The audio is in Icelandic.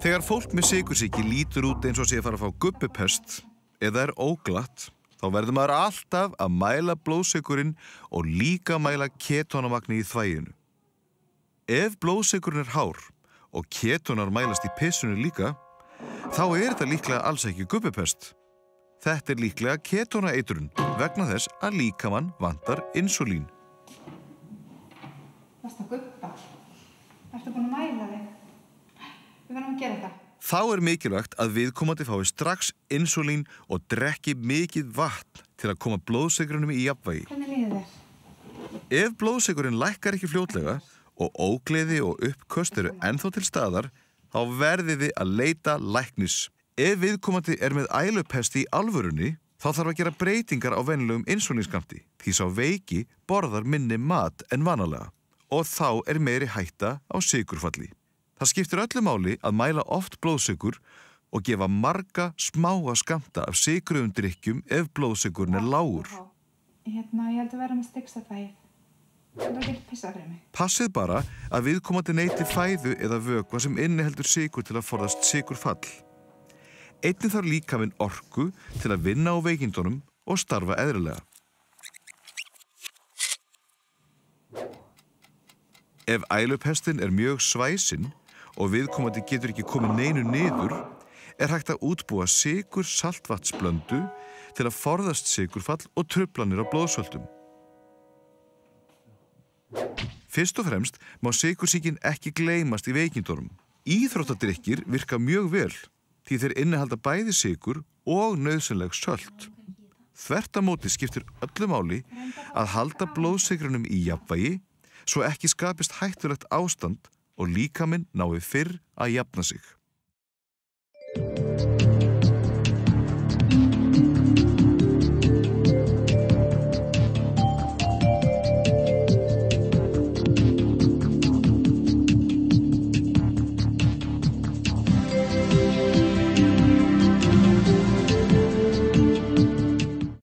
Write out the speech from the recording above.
Þegar fólk með sikursíki lítur út eins og sé að fara að fá guppupest eða er óglatt, þá verður maður alltaf að mæla blóðsikurinn og líka mæla ketonamagni í þvæginu. Ef blóðsikurinn er hár og ketonar mælast í pissunni líka, þá er þetta líklega alls ekki guppupest. Þetta er líklega ketonaeitrun vegna þess að líkamann vantar insulín. Varst að guppa? Ertu búin að mæla þig? Gera það. Þá er mikilvægt að viðkomandi fái strax insulín og drekki mikið vatn til að koma blóðsikrunum í jafnvægi. Hvernig líður þér? Ef blóðsikurinn lækkar ekki fljótlega og ógleði og uppköst eru ennþá til staðar, þá verðið þið að leita læknis. Ef viðkomandi er með ælupesti í alvörunni, þá þarf að gera breytingar á vennilegum insulínskamti, því sá veiki borðar minni mat en vanalega og þá er meiri hætta á sigurfalli. Það skiptir öllu máli að mæla oft blóðsikur og gefa marga smáa skamta af sigruðum drikkjum ef blóðsikurinn er lágur. Hérna, ég held að vera með stiksa þægið. Það getur pissað fyrir mig. Passið bara að viðkomandi neyti fæðu eða vögva sem inniheldur sigur til að forðast sigurfall. Einnig þarf líka minn orku til að vinna á veikindunum og starfa eðrilega. Ef ælupestin er mjög svæsin og viðkomandi getur ekki komið neinu niður, er hægt að útbúa sigur saltvatsblöndu til að forðast sigurfall og tröflanir á blóðsöldum. Fyrst og fremst má sigursíkin ekki gleymast í veikindunum. Íþróttadrykkir virka mjög vel því þeir innehalda bæði sigur og nöðsynleg söld. Þvertamóti skiptir öllu máli að halda blóðsigrunum í jafnvægi svo ekki skapist hættulegt ástand og líkaminn nái fyrr að jafna sig.